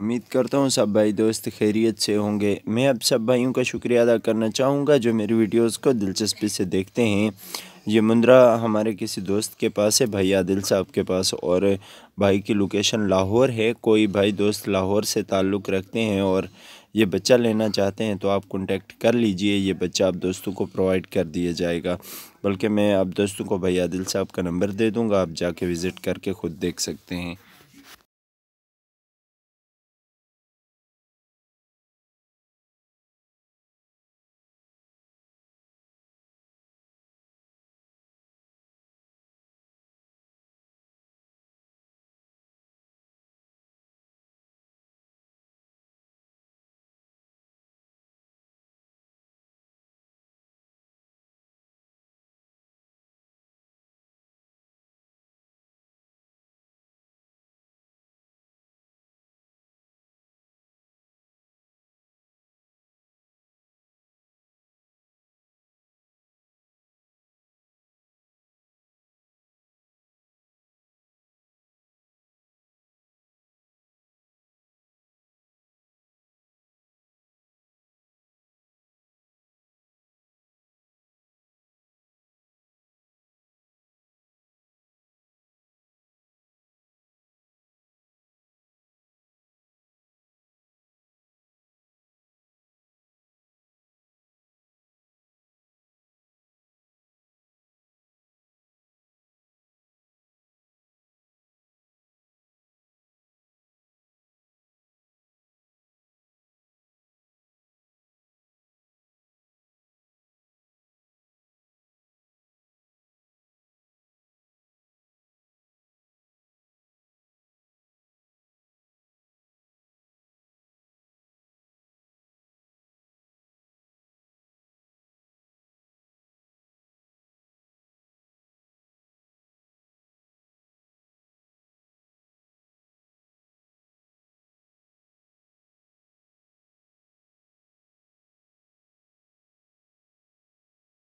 उम्मीद करता हूँ सब भाई दोस्त खैरियत से होंगे। मैं अब सब भाइयों का शुक्रिया अदा करना चाहूँगा जो मेरी वीडियोस को दिलचस्पी से देखते हैं। ये मुंद्रा हमारे किसी दोस्त के पास है भाई आदिल साहब के पास और भाई की लोकेशन लाहौर है। कोई भाई दोस्त लाहौर से ताल्लुक़ रखते हैं और ये बच्चा लेना चाहते हैं तो आप कॉन्टेक्ट कर लीजिए। ये बच्चा आप दोस्तों को प्रोवाइड कर दिया जाएगा। बल्कि मैं आप दोस्तों को भाई आदिल साहब का नंबर दे दूँगा, आप जाके विज़िट करके ख़ुद देख सकते हैं।